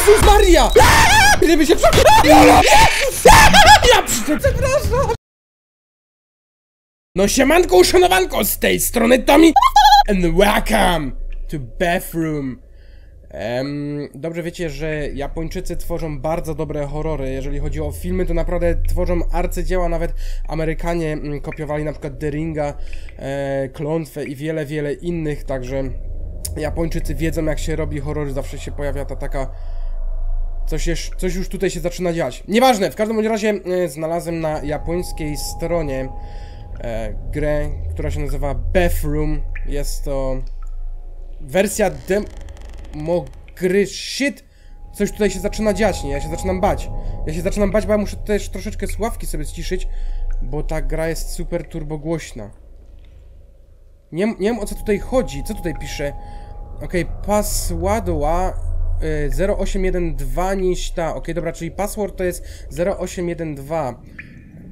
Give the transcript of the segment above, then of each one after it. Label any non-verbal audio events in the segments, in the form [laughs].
Jezus Maria! Gdyby się prze... Jezus! Ja przepraszam! No siemanko, uszanowanko, z tej strony Tommy and welcome to Bathroom. Em, dobrze wiecie, że Japończycy tworzą bardzo dobre horrory. Jeżeli chodzi o filmy, to naprawdę tworzą arcydzieła. Nawet Amerykanie mm, kopiowali na przykład The Ringa, e, Klątwę i wiele, wiele innych, także Japończycy wiedzą jak się robi horrory. Zawsze się pojawia ta taka... Coś, już, coś już tutaj się zaczyna dziać. Nieważne, w każdym razie e, znalazłem na japońskiej stronie e, grę, która się nazywa Bathroom. Jest to wersja dem gry shit. Coś tutaj się zaczyna dziać, nie? Ja się zaczynam bać. Ja się zaczynam bać, bo ja muszę też troszeczkę sławki sobie ściszyć, bo ta gra jest super turbo głośna. Nie, nie wiem o co tutaj chodzi. Co tutaj pisze? Okej, okay, passwordła y, 0812 niż ta. Okay, dobra, czyli password to jest 0812.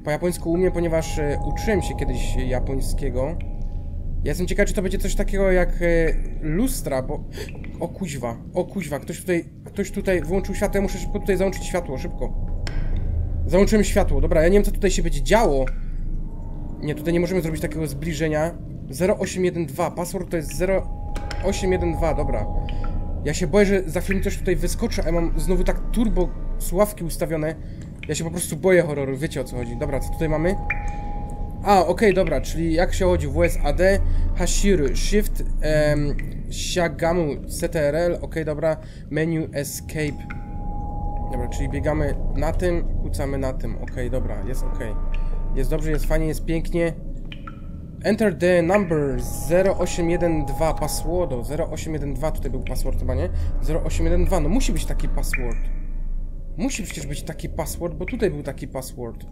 Po japońsku umiem, ponieważ y, uczyłem się kiedyś japońskiego. Ja jestem ciekawy, czy to będzie coś takiego jak y, lustra, bo... O kuźwa, o kuźwa, ktoś tutaj, ktoś tutaj wyłączył światło, ja muszę szybko tutaj załączyć światło, szybko. Załączyłem światło, dobra, ja nie wiem co tutaj się będzie działo. Nie, tutaj nie możemy zrobić takiego zbliżenia. 0812, password to jest 0812, dobra. Ja się boję, że za chwilę coś tutaj wyskoczy, a ja mam znowu tak turbo sławki ustawione. Ja się po prostu boję horroru, wiecie o co chodzi. Dobra, co tutaj mamy? A, okej, okay, dobra, czyli jak się chodzi WSAD, Hashiru, Shift, um, Shagamu, CTRL, okej, okay, dobra, menu Escape. Dobra, czyli biegamy na tym, kucamy na tym, okej, okay, dobra, jest okej. Jest dobrze, jest fajnie, jest pięknie. Enter the number 0812, passwordo, 0812, tutaj był password chyba, nie? 0812, no musi być taki password. Musi przecież być taki password, bo tutaj był taki password.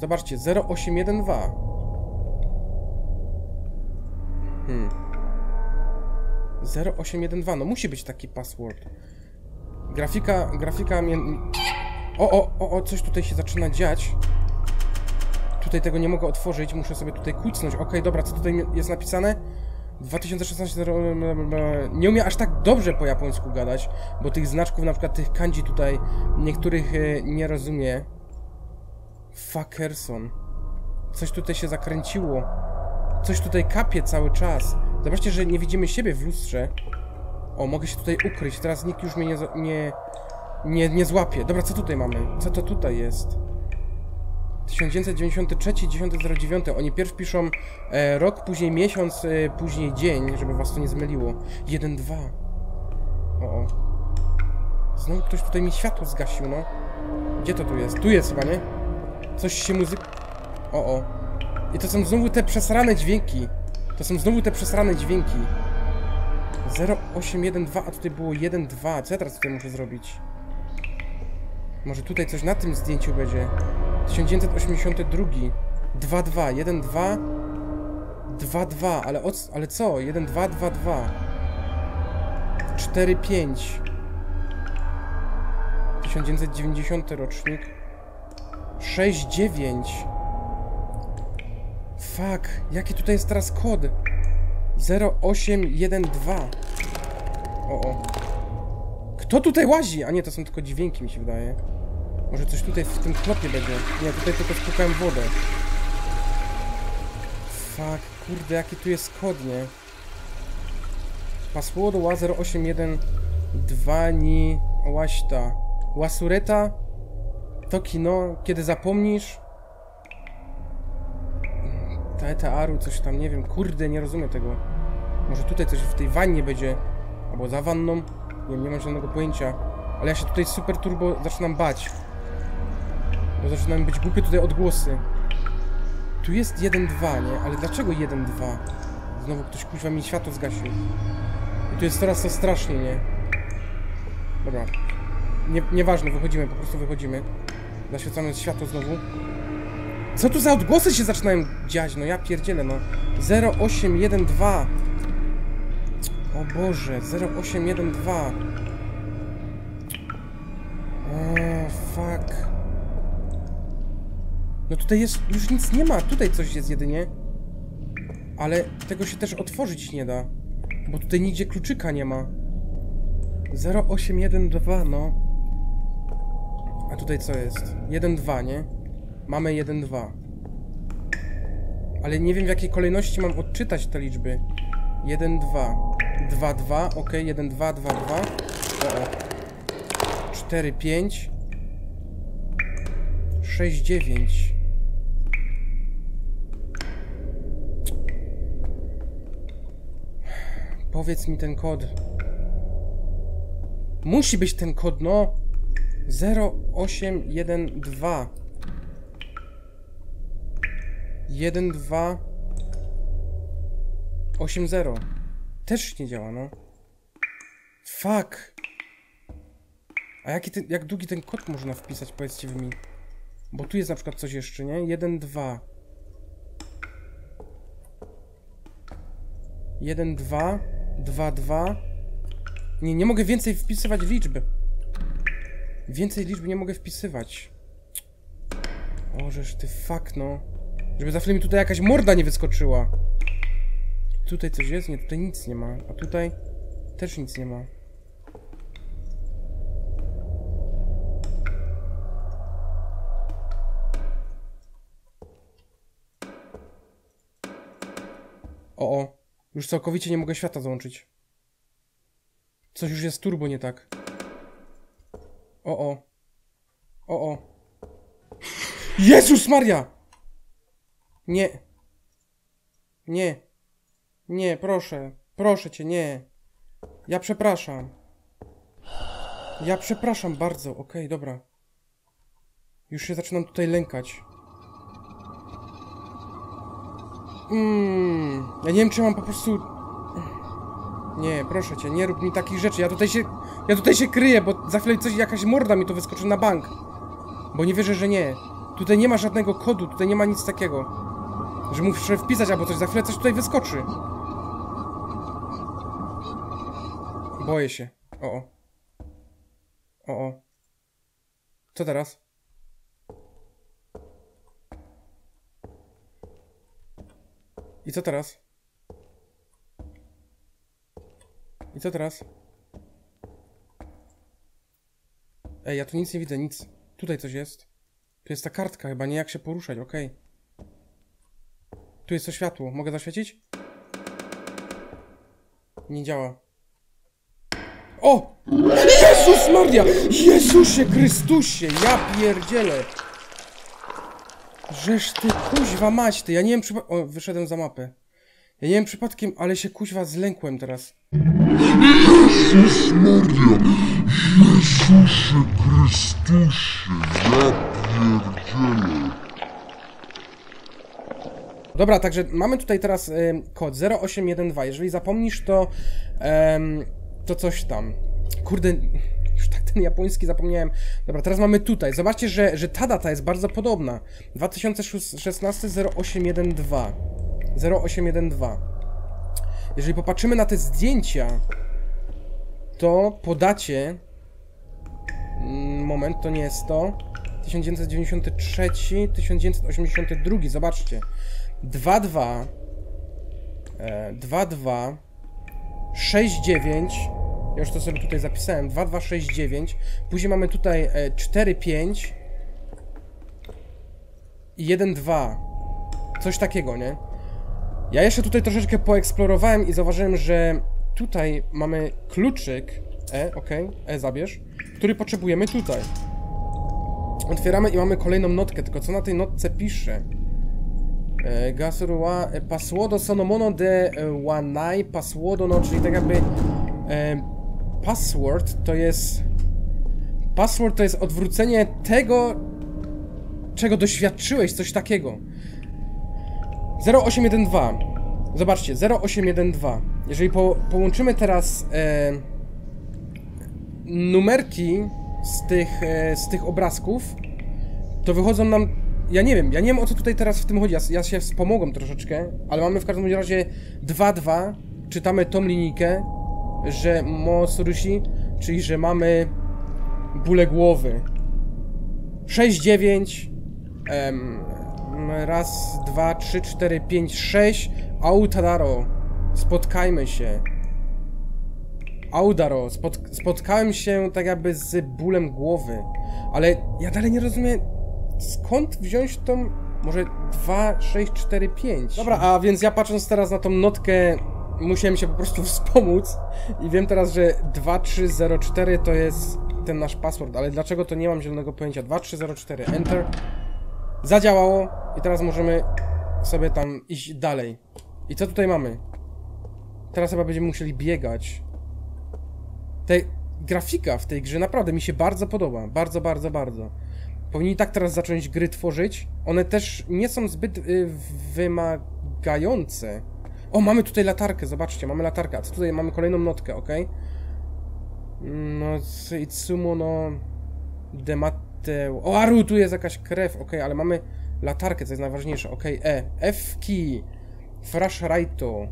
Zobaczcie, 0812. Hmm. 0812, no musi być taki password. Grafika, grafika mnie... O, o, o, o, coś tutaj się zaczyna dziać. Tutaj tego nie mogę otworzyć, muszę sobie tutaj kucnąć. Okej, okay, dobra, co tutaj jest napisane? 2016 nie umie aż tak dobrze po japońsku gadać, bo tych znaczków, na przykład tych kanji tutaj niektórych e, nie rozumie. Fuckerson. Coś tutaj się zakręciło. Coś tutaj kapie cały czas. Zobaczcie, że nie widzimy siebie w lustrze. O, mogę się tutaj ukryć. Teraz nikt już mnie nie, nie, nie, nie złapie. Dobra, co tutaj mamy? Co to tutaj jest? 1993, 10.09. Oni pierw piszą e, rok, później miesiąc, e, później dzień, żeby was to nie zmyliło. 1-2. O, o. Znowu ktoś tutaj mi światło zgasił, no. Gdzie to tu jest? Tu jest chyba, nie? Coś się muzyk... O, o. I to są znowu te przesrane dźwięki. To są znowu te przesrane dźwięki. 0812, a tutaj było 1.2. Co ja teraz tutaj muszę zrobić? Może tutaj coś na tym zdjęciu będzie. 1982. 2.2. 1.2. 2.2. Ale, o, ale co? 1.2, 2.2. 4.5. 1990 rocznik. 6.9. Fuck. Jaki tutaj jest teraz kod? 0812. O, o. Kto tutaj łazi? A nie, to są tylko dźwięki, mi się wydaje. Może coś tutaj w tym klopie będzie. Nie, tutaj tylko spłukałem wodę. Fuck, kurde, jaki tu jest kod, nie? Password ła 0812 ni łaśta. Łasureta to kino, kiedy zapomnisz Tetearu, coś tam, nie wiem, kurde, nie rozumiem tego. Może tutaj coś w tej wannie będzie, albo za wanną, nie, nie mam żadnego pojęcia. Ale ja się tutaj super turbo zaczynam bać. Bo zaczynają być głupie tutaj odgłosy. Tu jest 1-2, nie? Ale dlaczego 1-2? Znowu ktoś kuźwa mi światło zgasił. I tu jest coraz to strasznie, nie? Dobra. Nie, nieważne, wychodzimy, po prostu wychodzimy. Zaświecone jest światło znowu. Co tu za odgłosy się zaczynają dziać? No ja pierdzielę, no. 0812. O Boże, 0812. O, fuck. No tutaj jest, już nic nie ma, tutaj coś jest jedynie. Ale tego się też otworzyć nie da. Bo tutaj nigdzie kluczyka nie ma. 0812, no. A tutaj co jest? 1, 2, nie? Mamy 1, 2. Ale nie wiem w jakiej kolejności mam odczytać te liczby. 1, 2. 2, 2, ok, 1, 2, 2, 2. O, o. 4, 5. 6, 9. Powiedz mi ten kod. Musi być ten kod, no. 0812 12 80 Też nie działa, no. Fuck. A jaki ten, jak długi ten kod można wpisać, powiedzcie mi. Bo tu jest na przykład coś jeszcze, nie? 1, 2 1, 2 2, 2 Nie, nie mogę więcej wpisywać liczby. Więcej liczby nie mogę wpisywać. Ożeż ty fuck, no. Żeby za chwilę mi tutaj jakaś morda nie wyskoczyła. Tutaj coś jest? Nie, tutaj nic nie ma. A tutaj też nic nie ma. O, o. Już całkowicie nie mogę świata załączyć. Coś już jest turbo nie tak. O, o. O, o. Jezus Maria! Nie. Nie. Nie, proszę. Proszę cię, nie. Ja przepraszam. Ja przepraszam bardzo. Okej, dobra. Już się zaczynam tutaj lękać. Mmm. Ja nie wiem, czy mam po prostu... Nie, proszę cię, nie rób mi takich rzeczy. Ja tutaj się... Ja tutaj się kryję, bo za chwilę coś, jakaś morda mi to wyskoczy na bank. Bo nie wierzę, że nie. Tutaj nie ma żadnego kodu, tutaj nie ma nic takiego. Że muszę wpisać albo coś, za chwilę coś tutaj wyskoczy. Boję się. O, o. O, o. Co teraz? I co teraz? I co teraz? Ej, ja tu nic nie widzę, nic. Tutaj coś jest. Tu jest ta kartka chyba, nie jak się poruszać, okej. Okay. Tu jest to światło, mogę zaświecić? Nie działa. O! Jezus Maria! Jezusie Chrystusie! Ja pierdzielę! Żeż ty kuźwa mać ty, ja nie wiem przypa... O, wyszedłem za mapę. Ja nie wiem przypadkiem, ale się kuźwa zlękłem teraz. Jezus Maria! Jezusie Chrystusie! Ja pierdzielę! Dobra, także mamy tutaj teraz y, kod 0812. Jeżeli zapomnisz, to ym, to coś tam. Kurde, japoński zapomniałem. Dobra, teraz mamy tutaj. Zobaczcie, że, że ta data jest bardzo podobna. 2016 0812. 0812. Jeżeli popatrzymy na te zdjęcia, to po dacie... Mm, moment, to nie jest to. 1993, 1982, zobaczcie. 2-2 2-2 6-9 ja już to sobie tutaj zapisałem. 2-2-6-9 później mamy tutaj 4-5 e, i 1-2 coś takiego, nie? Ja jeszcze tutaj troszeczkę poeksplorowałem i zauważyłem, że tutaj mamy kluczyk. E, ok, E zabierz. Który potrzebujemy tutaj. Otwieramy i mamy kolejną notkę, tylko co na tej notce pisze? E, Gasur wa e, password sonomono de e, wanai password, no czyli tak jakby e, password to jest password to jest odwrócenie tego czego doświadczyłeś, coś takiego. 0812 Zobaczcie, 0812 Jeżeli po, połączymy teraz e, numerki z tych, e, z tych obrazków to wychodzą nam ja nie wiem, ja nie wiem o co tutaj teraz w tym chodzi, ja, ja się wspomogłem troszeczkę, ale mamy w każdym razie 2-2, czytamy tą linijkę, że Mosurushi, czyli że mamy bóle głowy. 6-9, um, raz, dwa, trzy, cztery, pięć, sześć, Autadaro, spotkajmy się. Audaro, spot, spotkałem się tak jakby z bólem głowy, ale ja dalej nie rozumiem, skąd wziąć tą, może 2, 6, 4, 5. Dobra, a więc ja patrząc teraz na tą notkę, musiałem się po prostu [laughs] wspomóc i wiem teraz, że 2304 to jest ten nasz password, ale dlaczego to nie mam zielonego pojęcia. 2304, enter. Zadziałało i teraz możemy sobie tam iść dalej. I co tutaj mamy? Teraz chyba będziemy musieli biegać. Tej grafika w tej grze naprawdę mi się bardzo podoba. Bardzo, bardzo, bardzo. Powinni tak teraz zacząć gry tworzyć. One też nie są zbyt y, wymagające. O, mamy tutaj latarkę, zobaczcie, mamy latarkę. A co tutaj mamy kolejną notkę, ok? No, Itsumo no... Demateu... O, Aru, tu jest jakaś krew, ok, ale mamy latarkę, co jest najważniejsze, ok, E. F key. Flashlighto.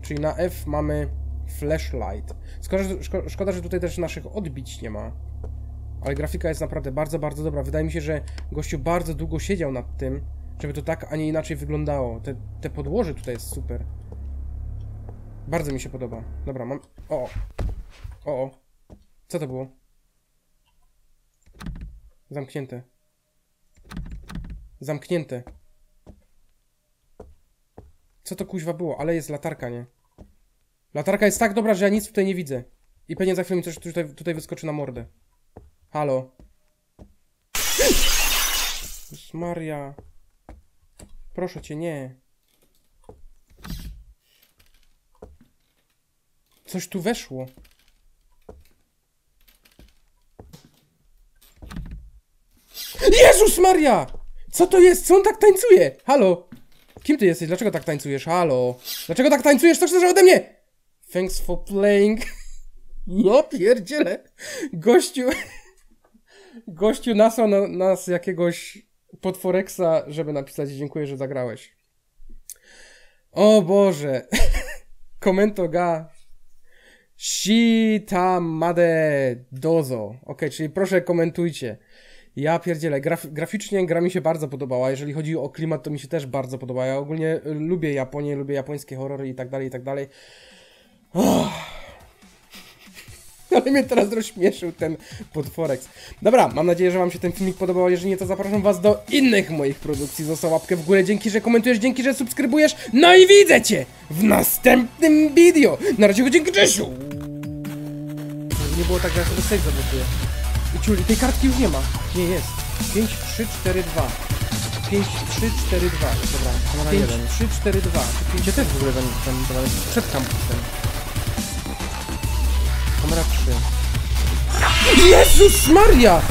Czyli na F mamy flashlight. Szkoda, szko, szkoda, że tutaj też naszych odbić nie ma. Ale grafika jest naprawdę bardzo, bardzo dobra. Wydaje mi się, że gościu bardzo długo siedział nad tym, żeby to tak, a nie inaczej wyglądało. Te, te podłoże tutaj jest super. Bardzo mi się podoba. Dobra, mam... O! O! Co to było? Zamknięte. Zamknięte. Co to kuźwa było? Ale jest latarka, nie? Latarka jest tak dobra, że ja nic tutaj nie widzę. I pewnie za chwilę mi coś tutaj, tutaj wyskoczy na mordę. Halo? Maria. Proszę cię, nie. Coś tu weszło. Jezus Maria! Co to jest? Co on tak tańcuje? Halo? Kim ty jesteś? Dlaczego tak tańcujesz? Halo? Dlaczego tak tańcujesz? Co chcesz ode mnie? Thanks for playing. [laughs] Ja pierdzielę. Gościu... [laughs] Gościu nasłał na nas jakiegoś potworeksa, żeby napisać dziękuję, że zagrałeś. O Boże. [laughs] Komento ga. Shita made dozo. Ok, czyli proszę komentujcie. Ja pierdzielę, Graf graficznie gra mi się bardzo podobała, jeżeli chodzi o klimat, to mi się też bardzo podoba. Ja ogólnie y, lubię Japonię, lubię japońskie horrory i tak dalej, i tak dalej. Oh. [laughs] Ale mnie teraz rozśmieszył ten potworek. Dobra, mam nadzieję, że wam się ten filmik podobał. Jeżeli nie, to zapraszam was do innych moich produkcji. Zostaw łapkę w górę. Dzięki, że komentujesz, dzięki, że subskrybujesz. No i widzę cię w następnym video. Na razie, dzięki, Czesiu. Nie było tak, że ja sobie save zablokuję. I ciuli, tej kartki już nie ma. Nie, jest. 5, 3, 4, 2. 5, 3, 4, 2. Dobra, Kamera 5, jeden. 3, 4, 2. Gdzie też w ogóle ten, ten, ten Przed kampusem. kamera 3. Jezus Maria!